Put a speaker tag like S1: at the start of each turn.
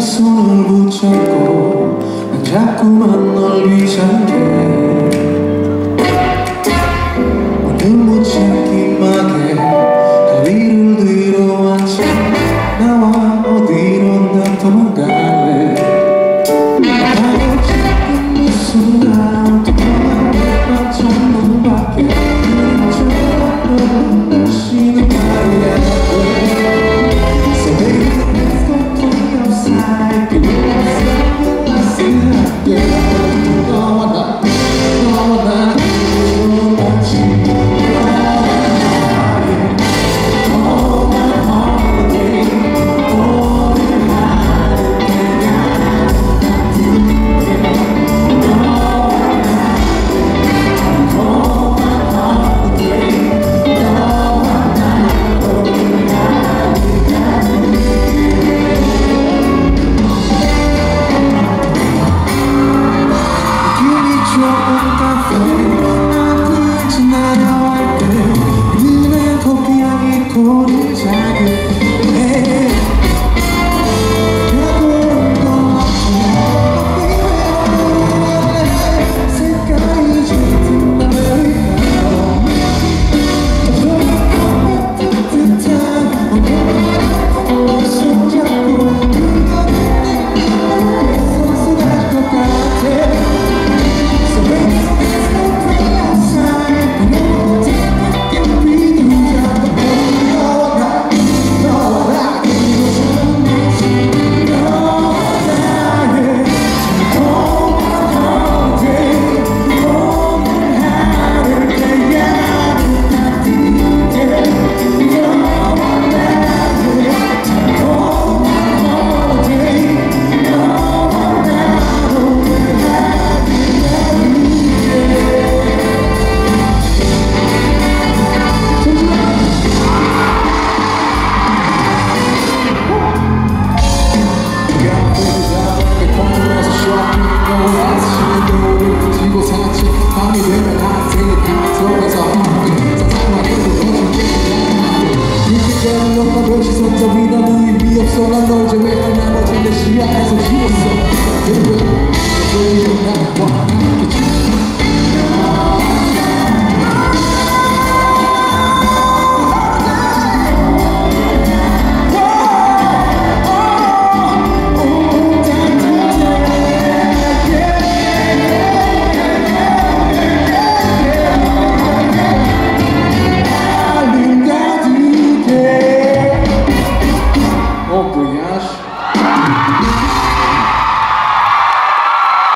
S1: 손을 붙잡고 난 자꾸만 널 위장해. 모든 못 찾기만 해그 위를 뒤로 앉아 나와 어디론가 도망가 you. 소란 걸 제외한 나머지 내 시야에서 지웠어